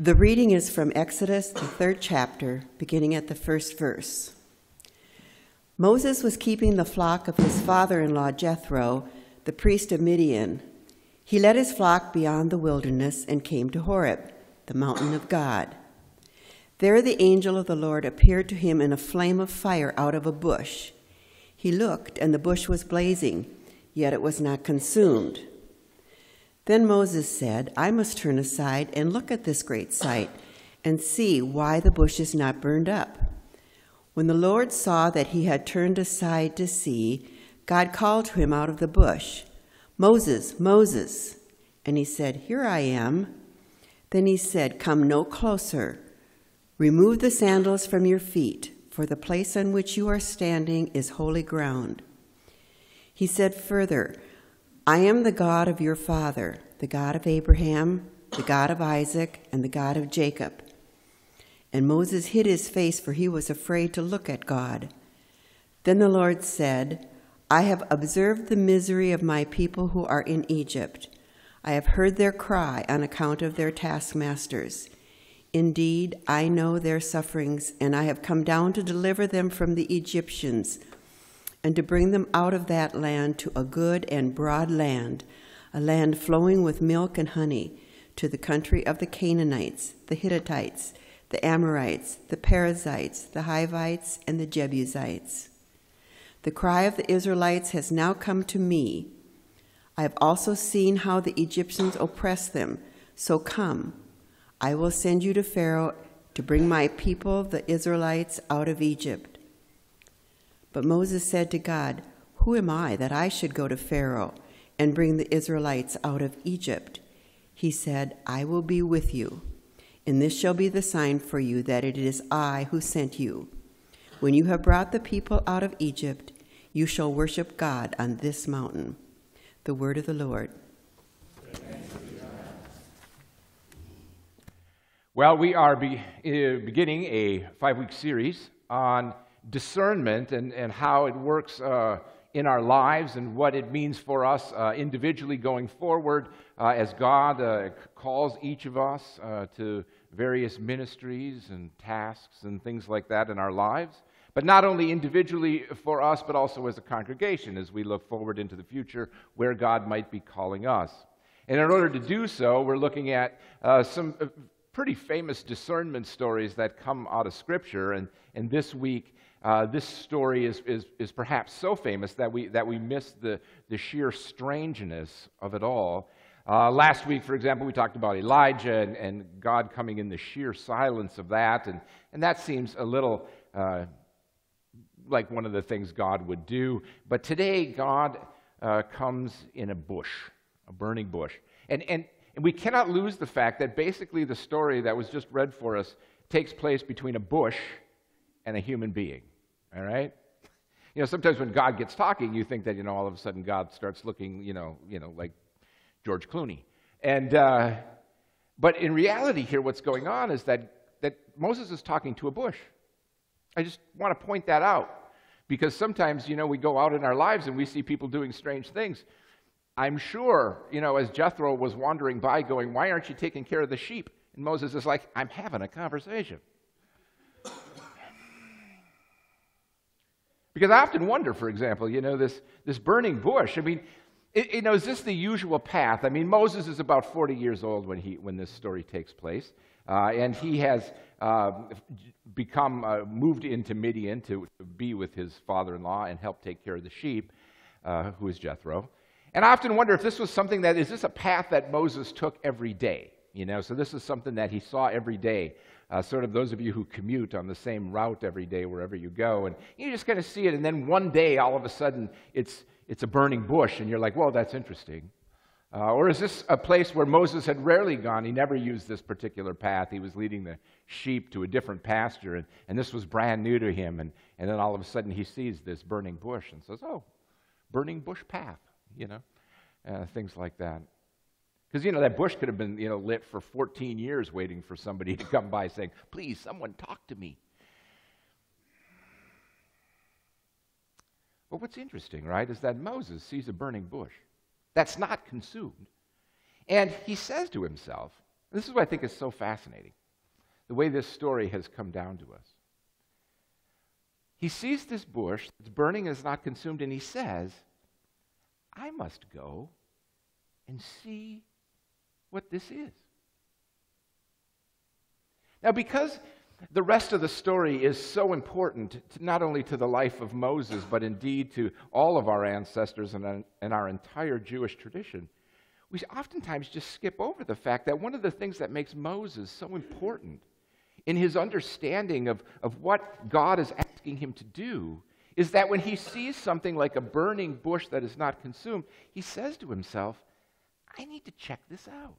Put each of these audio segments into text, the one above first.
The reading is from Exodus, the third chapter, beginning at the first verse. Moses was keeping the flock of his father in law Jethro, the priest of Midian. He led his flock beyond the wilderness and came to Horeb, the mountain of God. There the angel of the Lord appeared to him in a flame of fire out of a bush. He looked, and the bush was blazing, yet it was not consumed. Then Moses said, I must turn aside and look at this great sight and see why the bush is not burned up. When the Lord saw that he had turned aside to see, God called to him out of the bush, Moses, Moses. And he said, Here I am. Then he said, Come no closer. Remove the sandals from your feet, for the place on which you are standing is holy ground. He said further, I am the God of your father, the God of Abraham, the God of Isaac, and the God of Jacob. And Moses hid his face, for he was afraid to look at God. Then the Lord said, I have observed the misery of my people who are in Egypt. I have heard their cry on account of their taskmasters. Indeed, I know their sufferings, and I have come down to deliver them from the Egyptians, and to bring them out of that land to a good and broad land, a land flowing with milk and honey, to the country of the Canaanites, the Hittites, the Amorites, the Perizzites, the Hivites, and the Jebusites. The cry of the Israelites has now come to me. I have also seen how the Egyptians oppress them. So come, I will send you to Pharaoh to bring my people, the Israelites, out of Egypt. But Moses said to God, Who am I that I should go to Pharaoh and bring the Israelites out of Egypt? He said, I will be with you and this shall be the sign for you that it is I who sent you. When you have brought the people out of Egypt, you shall worship God on this mountain. The word of the Lord. Well, we are be, uh, beginning a five week series on discernment and, and how it works uh, in our lives and what it means for us uh, individually going forward uh, as God uh, calls each of us uh, to various ministries and tasks and things like that in our lives. But not only individually for us, but also as a congregation as we look forward into the future where God might be calling us. And in order to do so, we're looking at uh, some pretty famous discernment stories that come out of Scripture. And, and this week, uh, this story is, is, is perhaps so famous that we, that we miss the, the sheer strangeness of it all. Uh, last week, for example, we talked about Elijah and, and, God coming in the sheer silence of that, and, and that seems a little uh, like one of the things God would do. But today, God uh, comes in a bush, a burning bush. And, and, and we cannot lose the fact that basically the story that was just read for us takes place between a bush and a human being. All right? You know, sometimes when God gets talking, you think that, you know, all of a sudden God starts looking, you know, you know like George Clooney. And, uh, but in reality, here, what's going on is that, that Moses is talking to a bush. I just want to point that out because sometimes, you know, we go out in our lives and we see people doing strange things. I'm sure, you know, as Jethro was wandering by, going, Why aren't you taking care of the sheep? And Moses is like, I'm having a conversation. Because I often wonder, for example, you know, this, this burning bush. I mean, you know, is this the usual path? I mean, Moses is about 40 years old when, he, when this story takes place, uh, and he has uh, become uh, moved into Midian to be with his father in law and help take care of the sheep, uh, who is Jethro. And I often wonder if this was something that is this a path that Moses took every day? You know, so this is something that he saw every day. Uh, sort of those of you who commute on the same route every day wherever you go, and you just kind of see it, and then one day all of a sudden it's it's a burning bush, and you're like, well, that's interesting. Uh, or is this a place where Moses had rarely gone? He never used this particular path. He was leading the sheep to a different pasture, and, and this was brand new to him. And, and then all of a sudden he sees this burning bush and says, Oh, burning bush path, you know, uh, things like that. Because, you know, that bush could have been, you know, lit for 14 years waiting for somebody to come by saying, Please, someone talk to me. But what's interesting, right, is that Moses sees a burning bush that's not consumed. And he says to himself, This is what I think is so fascinating the way this story has come down to us. He sees this bush that's burning and is not consumed, and he says, I must go and see what this is. Now, because the rest of the story is so important, not only to the life of Moses, but indeed to all of our ancestors and, and our entire Jewish tradition, we oftentimes just skip over the fact that one of the things that makes Moses so important in his understanding of, of what God is asking him to do is that when he sees something like a burning bush that is not consumed, he says to himself, I need to check this out.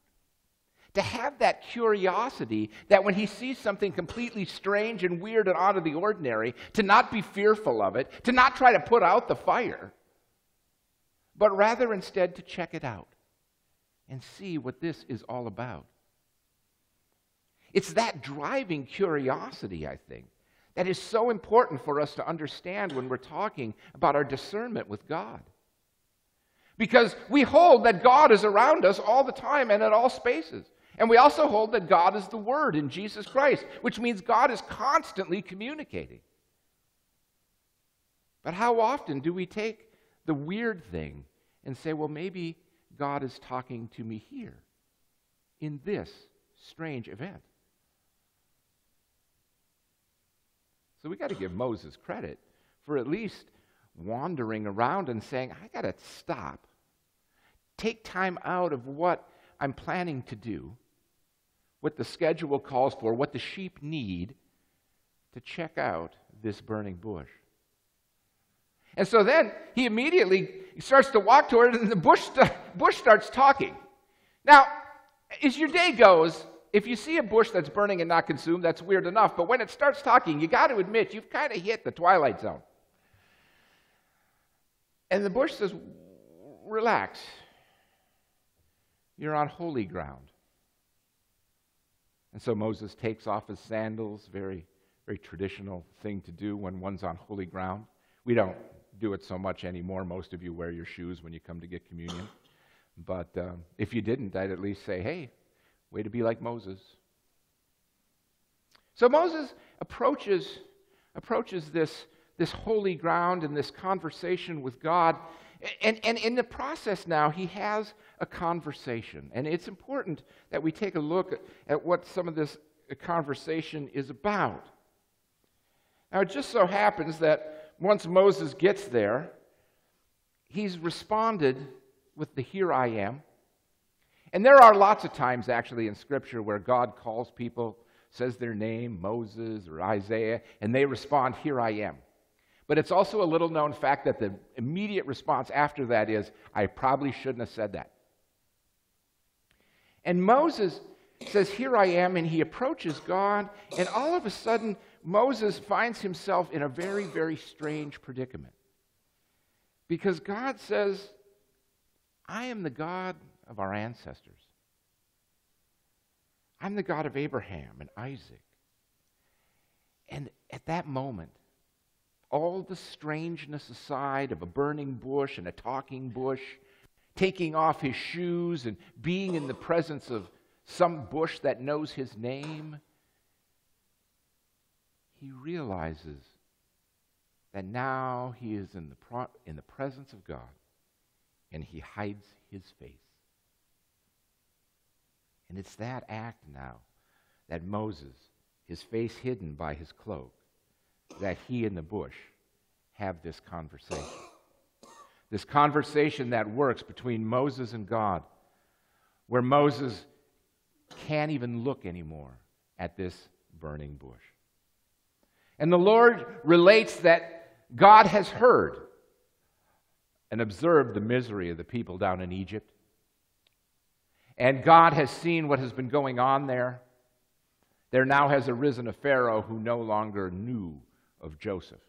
To have that curiosity that when he sees something completely strange and weird and out of the ordinary, to not be fearful of it, to not try to put out the fire, but rather instead to check it out and see what this is all about. It's that driving curiosity, I think, that is so important for us to understand when we're talking about our discernment with God. Because we hold that God is around us all the time and at all spaces. And we also hold that God is the Word in Jesus Christ, which means God is constantly communicating. But how often do we take the weird thing and say, well, maybe God is talking to me here in this strange event? So we got to give Moses credit for at least wandering around and saying, I got to stop, take time out of what I'm planning to do, what the schedule calls for, what the sheep need to check out this burning bush. And so then he immediately starts to walk toward it, and the bush, bush starts talking. Now, as your day goes, if you see a bush that's burning and not consumed, that's weird enough. But when it starts talking, you got to admit you've kind of hit the twilight zone. And the bush says, Relax. You're on holy ground. And so Moses takes off his sandals, very, very traditional thing to do when one's on holy ground. We don't do it so much anymore. Most of you wear your shoes when you come to get communion. But um, if you didn't, I'd at least say, hey, Way to be like Moses. So Moses approaches, approaches this, this holy ground and this conversation with God. And, and in the process now, he has a conversation. And it's important that we take a look at what some of this conversation is about. Now, it just so happens that once Moses gets there, he's responded with the Here I am. And there are lots of times, actually, in Scripture where God calls people, says their name, Moses or Isaiah, and they respond, Here I am. But it's also a little known fact that the immediate response after that is, I probably shouldn't have said that. And Moses says, Here I am, and he approaches God, and all of a sudden, Moses finds himself in a very, very strange predicament. Because God says, I am the God of our ancestors. I'm the God of Abraham and Isaac. And at that moment, all the strangeness aside of a burning bush and a talking bush, taking off his shoes and being in the presence of some bush that knows his name, he realizes that now he is in the, pro- in the presence of God and he hides his face. And it's that act now that Moses, his face hidden by his cloak, that he and the bush have this conversation. This conversation that works between Moses and God, where Moses can't even look anymore at this burning bush. And the Lord relates that God has heard and observed the misery of the people down in Egypt. And God has seen what has been going on there. There now has arisen a Pharaoh who no longer knew of Joseph.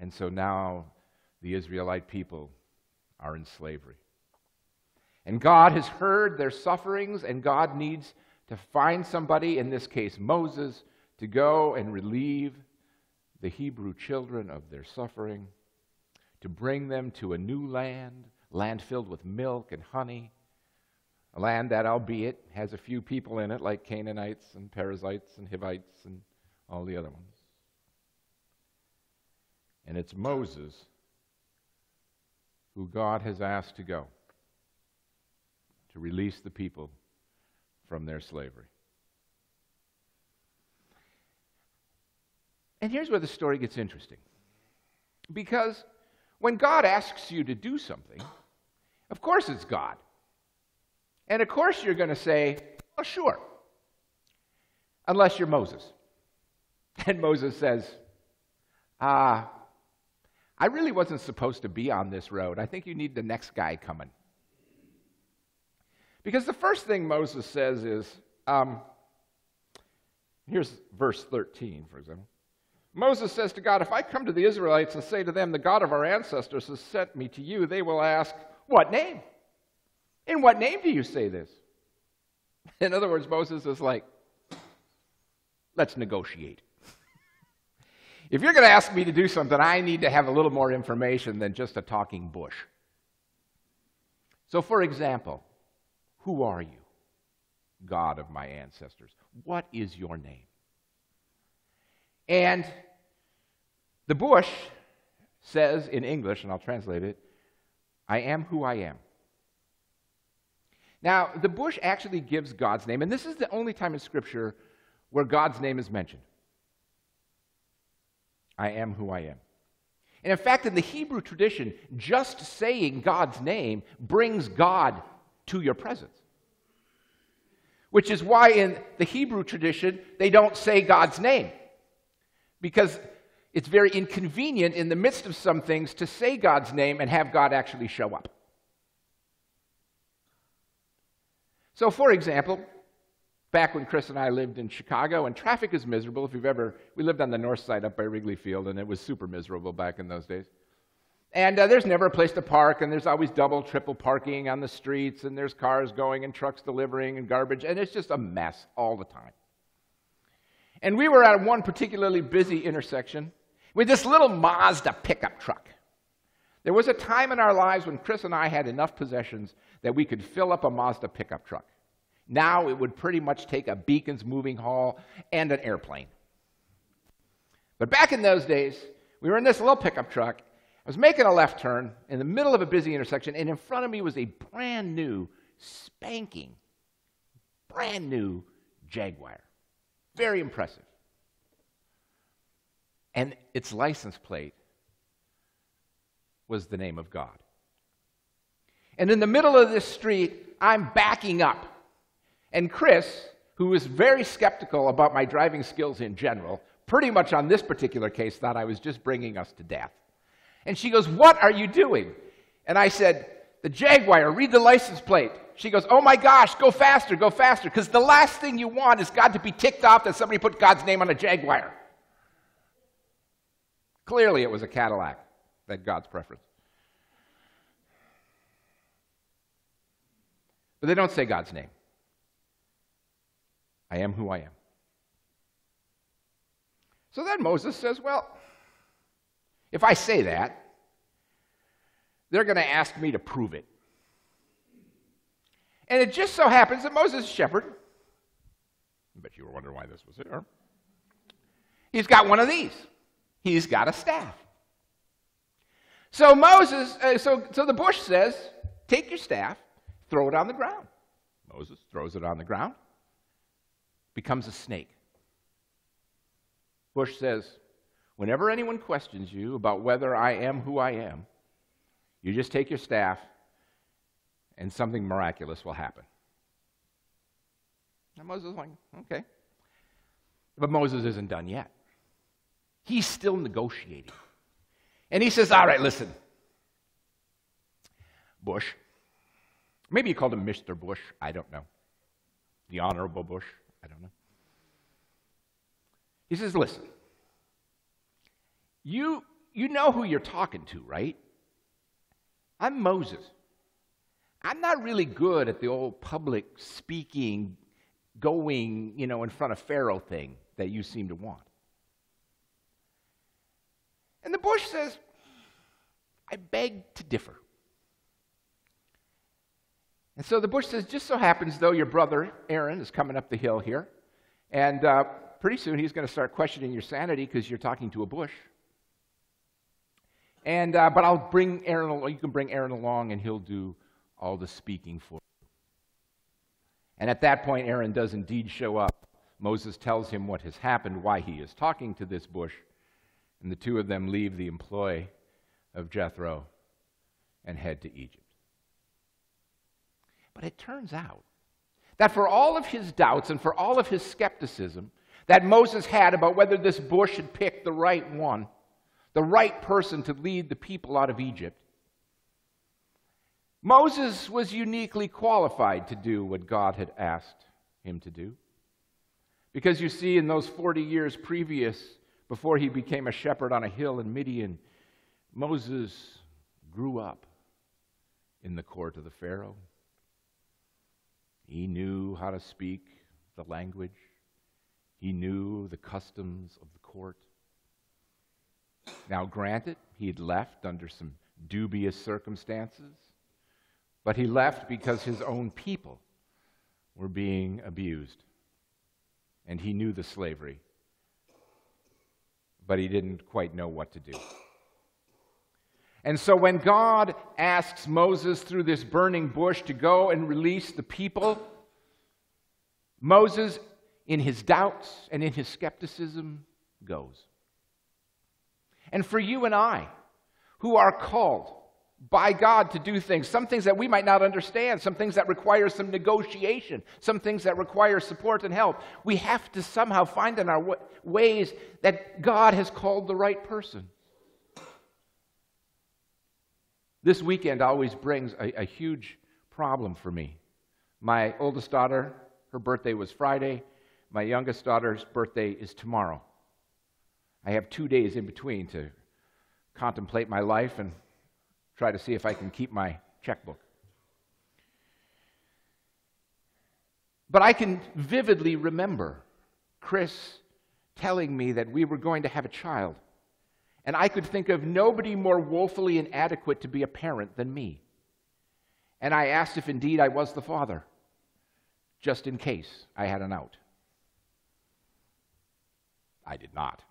And so now the Israelite people are in slavery. And God has heard their sufferings, and God needs to find somebody, in this case Moses, to go and relieve the Hebrew children of their suffering, to bring them to a new land land filled with milk and honey, a land that, albeit, has a few people in it, like Canaanites and Perizzites and Hivites and all the other ones. And it's Moses who God has asked to go to release the people from their slavery. And here's where the story gets interesting. Because when God asks you to do something, of course it's God. And of course you're going to say, well, sure. Unless you're Moses. And Moses says, ah, uh, I really wasn't supposed to be on this road. I think you need the next guy coming. Because the first thing Moses says is, um, here's verse 13, for example. Moses says to God, If I come to the Israelites and say to them, The God of our ancestors has sent me to you, they will ask, What name? In what name do you say this? In other words, Moses is like, Let's negotiate. if you're going to ask me to do something, I need to have a little more information than just a talking bush. So, for example, who are you, God of my ancestors? What is your name? And the bush says in English, and I'll translate it I am who I am. Now, the bush actually gives God's name, and this is the only time in Scripture where God's name is mentioned. I am who I am. And in fact, in the Hebrew tradition, just saying God's name brings God to your presence. Which is why in the Hebrew tradition, they don't say God's name because it's very inconvenient in the midst of some things to say God's name and have God actually show up. So, for example, back when Chris and I lived in Chicago, and traffic is miserable. If you've ever, we lived on the north side up by Wrigley Field, and it was super miserable back in those days. And uh, there's never a place to park, and there's always double, triple parking on the streets, and there's cars going, and trucks delivering, and garbage, and it's just a mess all the time. And we were at one particularly busy intersection with this little Mazda pickup truck. There was a time in our lives when Chris and I had enough possessions that we could fill up a Mazda pickup truck. Now it would pretty much take a Bekins moving haul and an airplane. But back in those days, we were in this little pickup truck. I was making a left turn in the middle of a busy intersection, and in front of me was a brand new, spanking, brand new Jaguar. Very impressive. And its license plate was the name of God. And in the middle of this street, I'm backing up. And Chris, who was very skeptical about my driving skills in general, pretty much on this particular case thought I was just bringing us to death. And she goes, What are you doing? And I said, The Jaguar, read the license plate. She goes, Oh my gosh, go faster, go faster. Because the last thing you want is God to be ticked off that somebody put God's name on a Jaguar. Clearly, it was a Cadillac, that God's preference. But they don't say God's name. I am who I am. So then Moses says, Well, if I say that, they're going to ask me to prove it. And it just so happens that Moses is a shepherd. I bet you were wondering why this was here. He's got one of these. He's got a staff. So Moses, uh, so, so the bush says, take your staff, throw it on the ground. Moses throws it on the ground, becomes a snake. Bush says, whenever anyone questions you about whether I am who I am, you just take your staff and something miraculous will happen. And Moses is like, okay. But Moses isn't done yet. He's still negotiating. And he says, all right, listen, Bush. Maybe you called him Mr. Bush. I don't know. The Honorable Bush. I don't know. He says, listen, you, you know who you're talking to, right? I'm Moses. I'm not really good at the old public speaking, going, you know, in front of Pharaoh thing that you seem to want. And the bush says, I beg to differ. And so the bush says, just so happens, though, your brother Aaron is coming up the hill here. And uh, pretty soon he's going to start questioning your sanity because you're talking to a bush. And, uh, but I'll bring Aaron, you can bring Aaron along and he'll do all the speaking for you. And at that point, Aaron does indeed show up. Moses tells him what has happened, why he is talking to this bush, and the two of them leave the employ of Jethro and head to Egypt. But it turns out that for all of his doubts and for all of his skepticism that Moses had about whether this bush had picked the right one, the right person to lead the people out of Egypt, Moses was uniquely qualified to do what God had asked him to do. Because you see, in those 40 years previous, before he became a shepherd on a hill in Midian, Moses grew up in the court of the Pharaoh. He knew how to speak the language, he knew the customs of the court. Now, granted, he had left under some dubious circumstances, but he left because his own people were being abused. And he knew the slavery, but he didn't quite know what to do. And so when God asks Moses through this burning bush to go and release the people, Moses, in his doubts and in his skepticism, goes. And for you and I, who are called by God to do things, some things that we might not understand, some things that require some negotiation, some things that require support and help, we have to somehow find in our ways that God has called the right person. This weekend always brings a, a huge problem for me. My oldest daughter, her birthday was Friday. My youngest daughter's birthday is tomorrow. I have two days in between to contemplate my life and try to see if I can keep my checkbook. But I can vividly remember Chris telling me that we were going to have a child and I could think of nobody more woefully inadequate to be a parent than me. And I asked if indeed I was the father, just in case I had an out. I did not.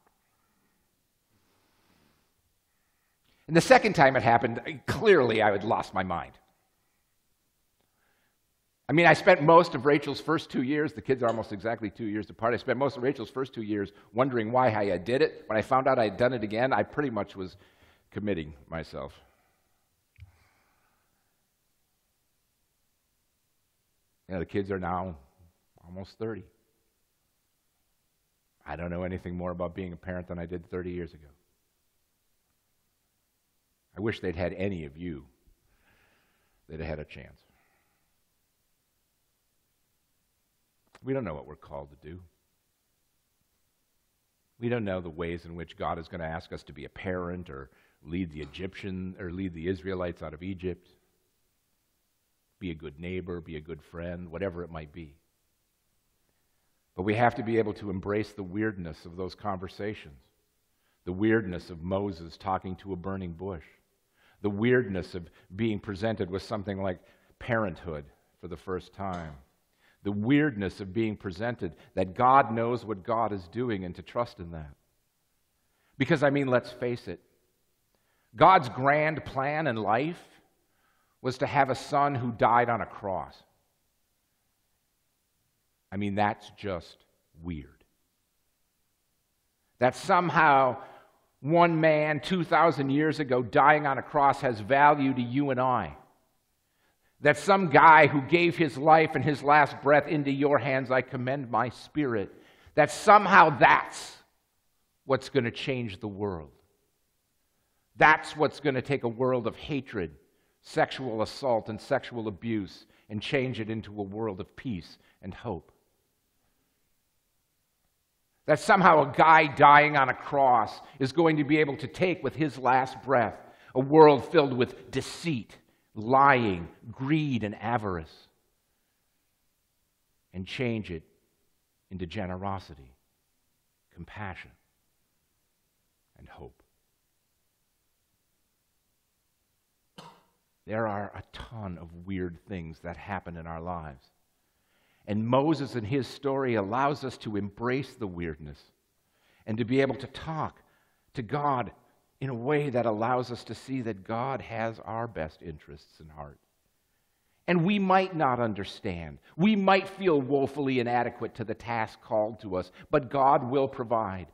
And the second time it happened, clearly I had lost my mind. I mean, I spent most of Rachel's first two years, the kids are almost exactly two years apart. I spent most of Rachel's first two years wondering why I did it. When I found out I had done it again, I pretty much was committing myself. You know, the kids are now almost 30. I don't know anything more about being a parent than I did 30 years ago. I wish they'd had any of you. Have had a chance. We don't know what we're called to do. We don't know the ways in which God is going to ask us to be a parent or lead the Egyptian or lead the Israelites out of Egypt. Be a good neighbor, be a good friend, whatever it might be. But we have to be able to embrace the weirdness of those conversations. The weirdness of Moses talking to a burning bush. The weirdness of being presented with something like parenthood for the first time the weirdness of being presented, that God knows what God is doing, and to trust in that. Because, I mean, let's face it, God's grand plan in life was to have a son who died on a cross. I mean, that's just weird. That somehow one man 2,000 years ago dying on a cross has value to you and I that some guy who gave his life and his last breath into your hands, I commend my spirit, that somehow that's what's going to change the world. That's what's going to take a world of hatred, sexual assault, and sexual abuse and change it into a world of peace and hope. That somehow a guy dying on a cross is going to be able to take with his last breath a world filled with deceit lying, greed, and avarice, and change it into generosity, compassion, and hope. There are a ton of weird things that happen in our lives. And Moses and his story allows us to embrace the weirdness and to be able to talk to God in a way that allows us to see that God has our best interests in heart. And we might not understand. We might feel woefully inadequate to the task called to us, but God will provide.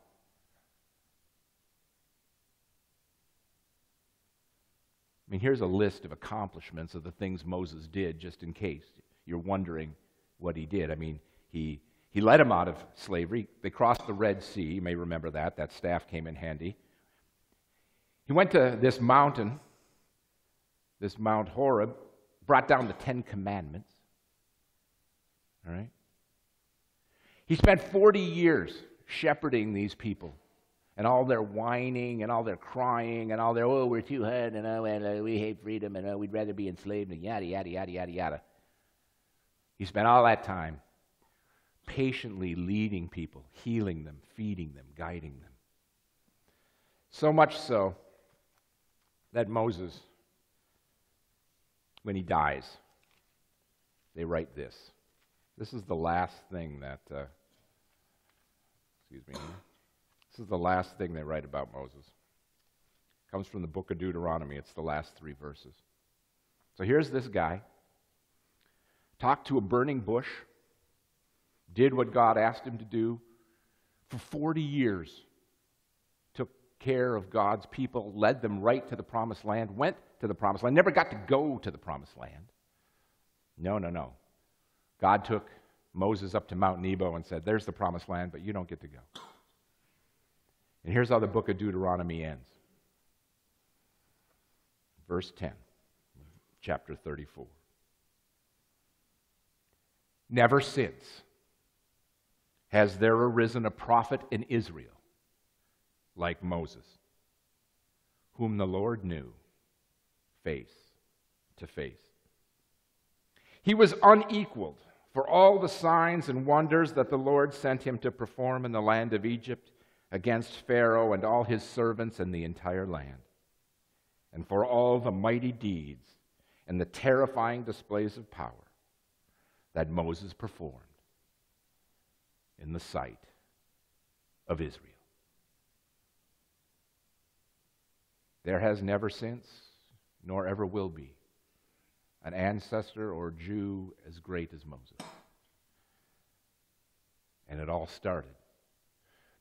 I mean, here's a list of accomplishments of the things Moses did, just in case you're wondering what he did. I mean, he, he led them out of slavery. They crossed the Red Sea. You may remember that. That staff came in handy. He went to this mountain, this Mount Horeb, brought down the Ten Commandments. All right? He spent 40 years shepherding these people and all their whining and all their crying and all their, oh, we're too hard and oh, and, uh, we hate freedom and oh, we'd rather be enslaved and yada, yada, yada, yada, yada. He spent all that time patiently leading people, healing them, feeding them, guiding them. So much so that Moses, when he dies, they write this. This is the last thing that, uh, excuse me, this is the last thing they write about Moses. It comes from the book of Deuteronomy. It's the last three verses. So here's this guy, talked to a burning bush, did what God asked him to do for 40 years took care of God's people, led them right to the promised land, went to the promised land, never got to go to the promised land. No, no, no. God took Moses up to Mount Nebo and said, There's the promised land, but you don't get to go. And here's how the book of Deuteronomy ends. Verse 10, chapter 34. Never since has there arisen a prophet in Israel like Moses, whom the Lord knew face to face. He was unequaled for all the signs and wonders that the Lord sent him to perform in the land of Egypt against Pharaoh and all his servants and the entire land, and for all the mighty deeds and the terrifying displays of power that Moses performed in the sight of Israel. There has never since, nor ever will be, an ancestor or Jew as great as Moses. And it all started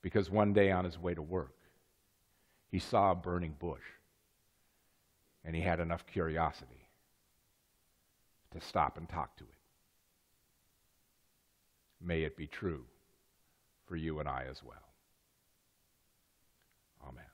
because one day on his way to work, he saw a burning bush and he had enough curiosity to stop and talk to it. May it be true for you and I as well. Amen.